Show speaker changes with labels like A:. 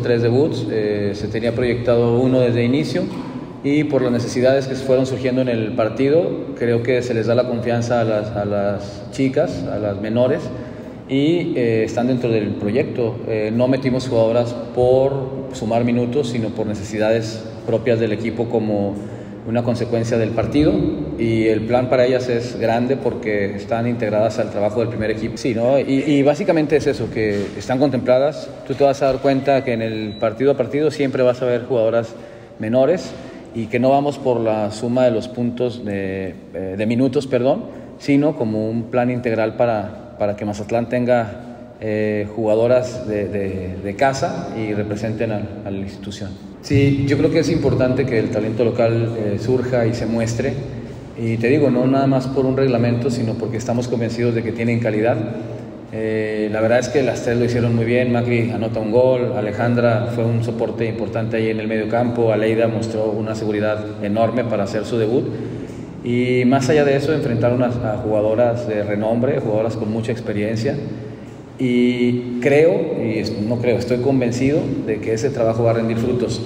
A: tres debuts, eh, se tenía proyectado uno desde inicio y por las necesidades que fueron surgiendo en el partido, creo que se les da la confianza a las, a las chicas, a las menores y eh, están dentro del proyecto. Eh, no metimos jugadoras por sumar minutos, sino por necesidades propias del equipo como una consecuencia del partido y el plan para ellas es grande porque están integradas al trabajo del primer equipo. Sí, ¿no? y, y, básicamente es eso, que están contempladas. Tú te vas a dar cuenta que en el partido a partido siempre vas a ver jugadoras menores y que no vamos por la suma de los puntos de, eh, de minutos, perdón, sino como un plan integral para, para que Mazatlán tenga eh, jugadoras de, casa y representen a, la institución. Sí, yo creo que es importante que el talento local eh, surja y se muestre. Y te digo, no nada más por un reglamento, sino porque estamos convencidos de que tienen calidad. Eh, la verdad es que las tres lo hicieron muy bien. Macri anota un gol, Alejandra fue un soporte importante ahí en el medio campo, Aleida mostró una seguridad enorme para hacer su debut. Y más allá de eso, enfrentaron a jugadoras de renombre, jugadoras con mucha experiencia. Y creo, y no creo, estoy convencido de que ese trabajo va a rendir frutos.